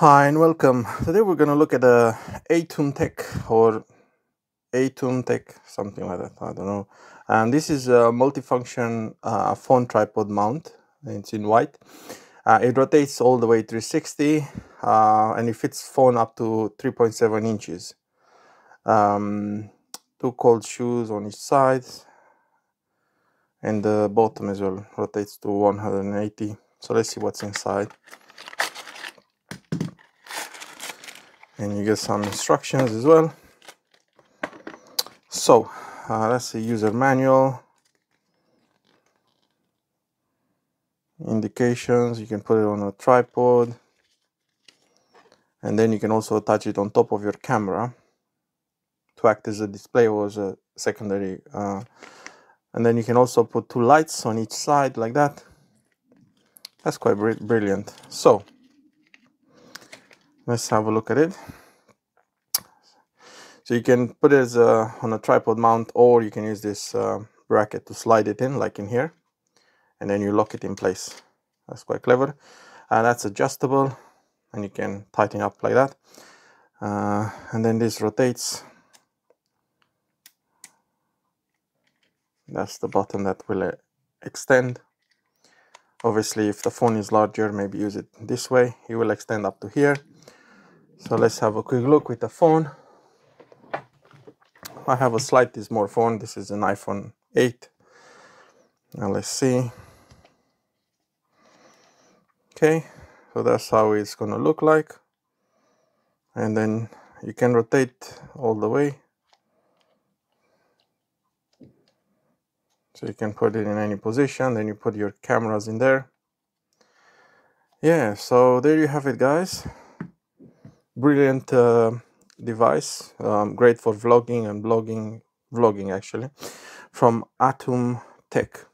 Hi and welcome. Today we're going to look at a ATUMTEK or ATUMTEK, something like that. I don't know. And this is a multifunction uh, phone tripod mount. It's in white. Uh, it rotates all the way 360 uh, and it fits phone up to 3.7 inches. Um, two cold shoes on each side and the bottom as well rotates to 180. So let's see what's inside. And you get some instructions as well. So uh, that's the user manual. Indications you can put it on a tripod. And then you can also attach it on top of your camera to act as a display or as a secondary uh, and then you can also put two lights on each side like that. That's quite br brilliant. So let's have a look at it. So you can put it as a, on a tripod mount or you can use this uh, bracket to slide it in like in here and then you lock it in place. That's quite clever. And that's adjustable and you can tighten up like that. Uh, and then this rotates. That's the button that will uh, extend. Obviously if the phone is larger maybe use it this way. It will extend up to here so let's have a quick look with the phone. I have a slightly smaller phone. This is an iPhone 8. Now let's see. Okay, so that's how it's gonna look like. And then you can rotate all the way. So you can put it in any position, then you put your cameras in there. Yeah, so there you have it guys brilliant uh, device, um, great for vlogging and blogging, vlogging actually, from Atom Tech.